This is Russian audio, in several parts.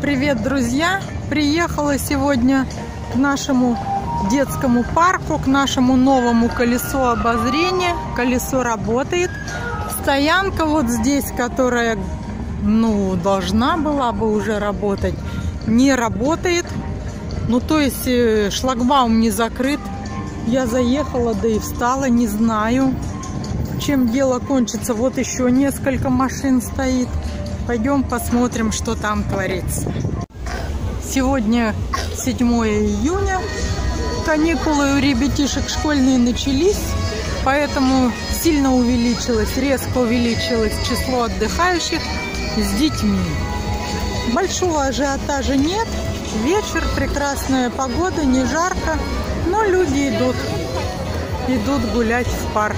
Привет, друзья! Приехала сегодня к нашему детскому парку, к нашему новому колесу обозрения. Колесо работает. Стоянка вот здесь, которая, ну, должна была бы уже работать, не работает. Ну, то есть э, шлагбаум не закрыт. Я заехала, да и встала, не знаю, чем дело кончится. Вот еще несколько машин стоит. Пойдем посмотрим, что там творится. Сегодня 7 июня. Каникулы у ребятишек школьные начались, поэтому сильно увеличилось, резко увеличилось число отдыхающих с детьми. Большого ажиотажа нет. Вечер, прекрасная погода, не жарко, но люди идут. Идут гулять в парк.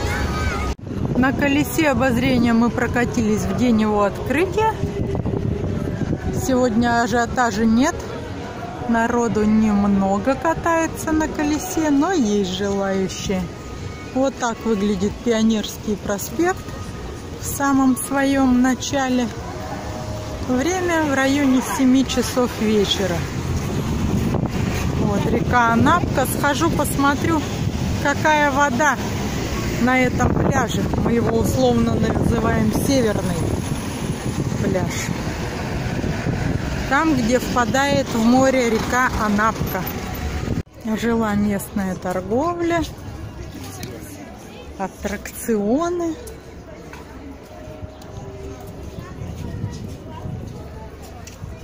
На колесе обозрения мы прокатились в день его открытия. Сегодня ажиотажа нет. Народу немного катается на колесе, но есть желающие. Вот так выглядит Пионерский проспект в самом своем начале. Время в районе 7 часов вечера. Вот река Анапка. Схожу, посмотрю, какая вода на этом пляже. Мы его условно называем Северный пляж. Там, где впадает в море река Анапка. Жила местная торговля, аттракционы.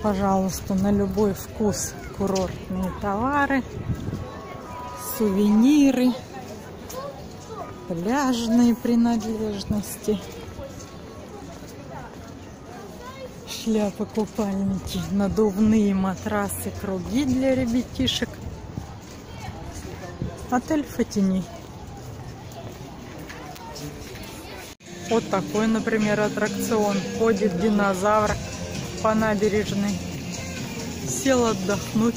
Пожалуйста, на любой вкус курортные товары, сувениры пляжные принадлежности, шляпы, купальники, надувные матрасы, круги для ребятишек. Отель Фатини. Вот такой, например, аттракцион. Ходит динозавр по набережной. Сел отдохнуть.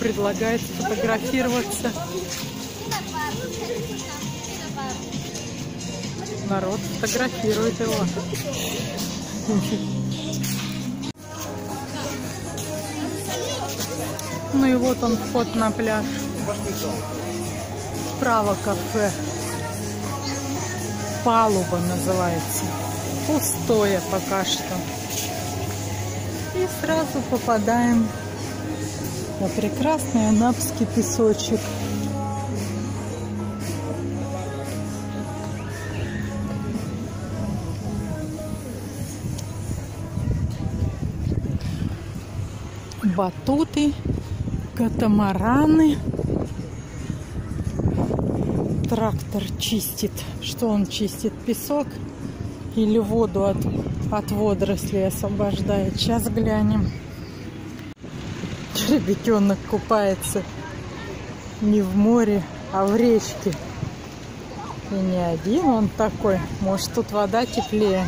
Предлагает сфотографироваться. Народ фотографирует его. Ну и вот он вход на пляж. Справа кафе. Палуба называется. Пустое пока что. И сразу попадаем на прекрасный анапский песочек. Батуты, катамараны. Трактор чистит. Что он чистит? Песок или воду от, от водорослей освобождает? Сейчас глянем. Ребятенок купается не в море, а в речке. И не один он такой. Может, тут вода теплее.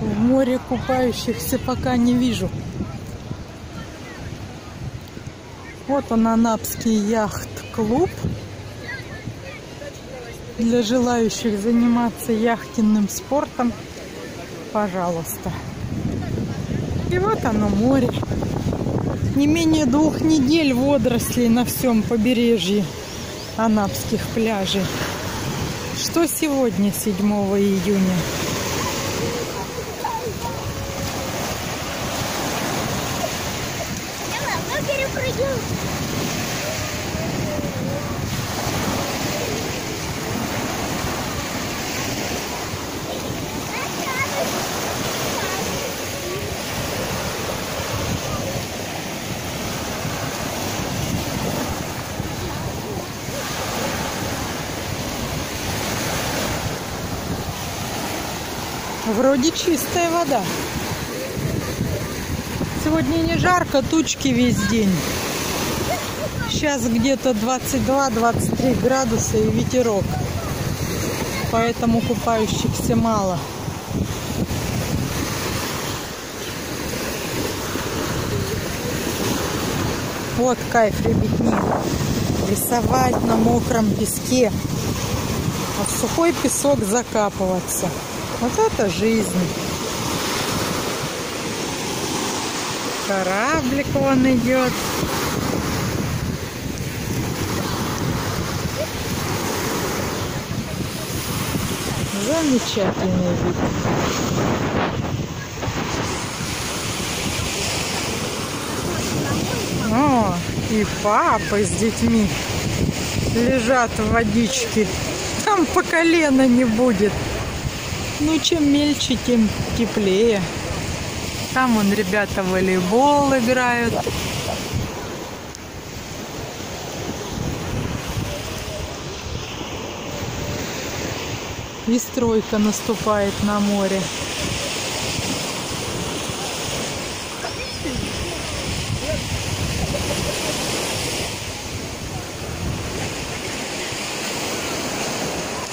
В море купающихся пока не вижу. Вот он, Анапский яхт-клуб. Для желающих заниматься яхтенным спортом, пожалуйста. И вот оно, море. Не менее двух недель водорослей на всем побережье Анапских пляжей. Что сегодня, 7 июня? Вроде чистая вода. Сегодня не жарко, тучки весь день. Сейчас где-то 22-23 градуса и ветерок. Поэтому купающихся мало. Вот кайф, ребятни. Рисовать на мокром песке. А в сухой песок закапываться. Вот это жизнь. Кораблик вон идет. Замечательный вид. О, и папа с детьми лежат в водичке. Там по колено не будет. Ну, чем мельче, тем теплее. Там вон ребята волейбол играют. И стройка наступает на море.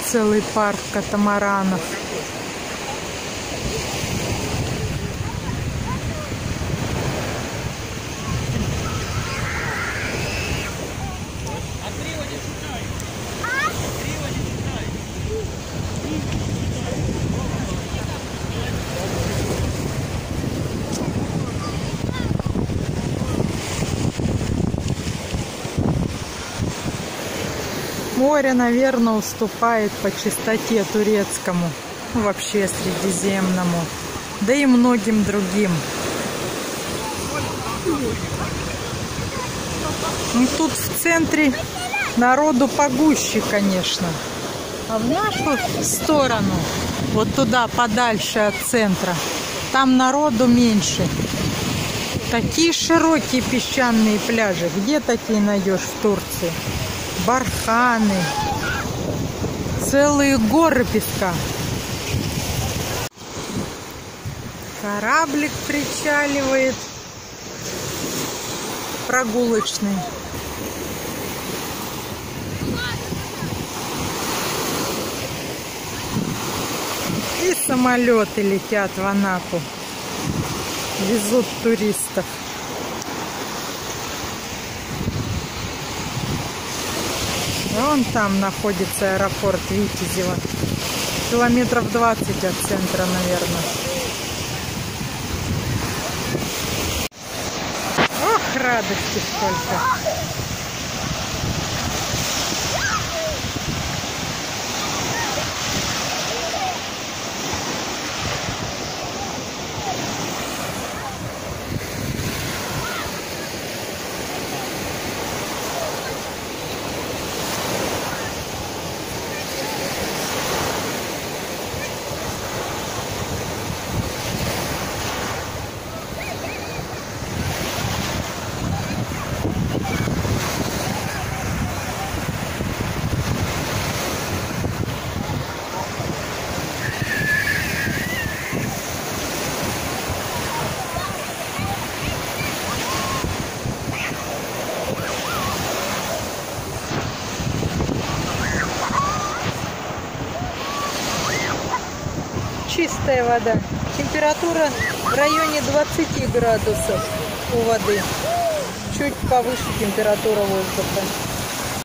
Целый парк катамаранов. Море, наверное, уступает по чистоте турецкому, вообще средиземному, да и многим другим. Ну, тут в центре народу погуще, конечно. А в нашу сторону, вот туда, подальше от центра, там народу меньше. Такие широкие песчаные пляжи. Где такие найдешь в Турции? Барханы, целые горы песка. Кораблик причаливает, прогулочный. И самолеты летят в Анапу, везут туристов. Вон там находится аэропорт Витязева. Километров 20 от центра, наверное. Ох, радости сколько. Чистая вода. Температура в районе 20 градусов у воды. Чуть повыше температура воздуха.